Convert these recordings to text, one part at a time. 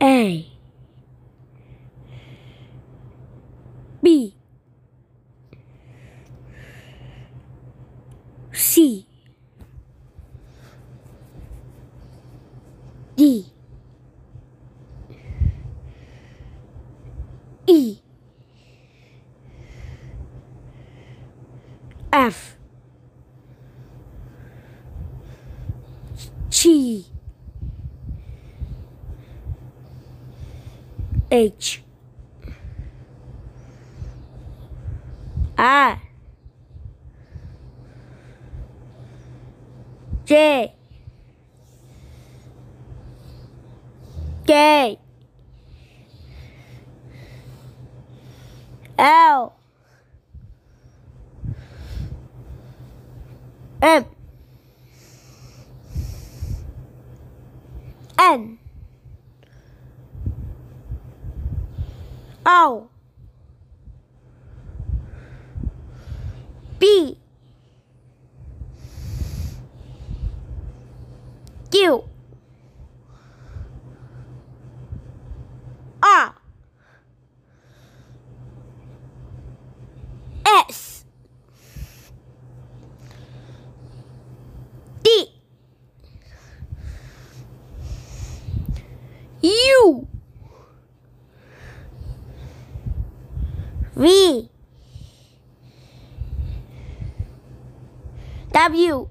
A. B. C. D. E. F. G H. I J. K. L. M. N O B. Q. R. S. D. U V. W.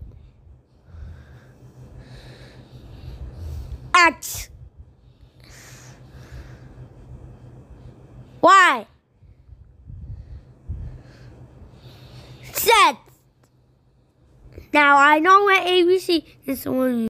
X. Y. Z. Now I know what ABC is.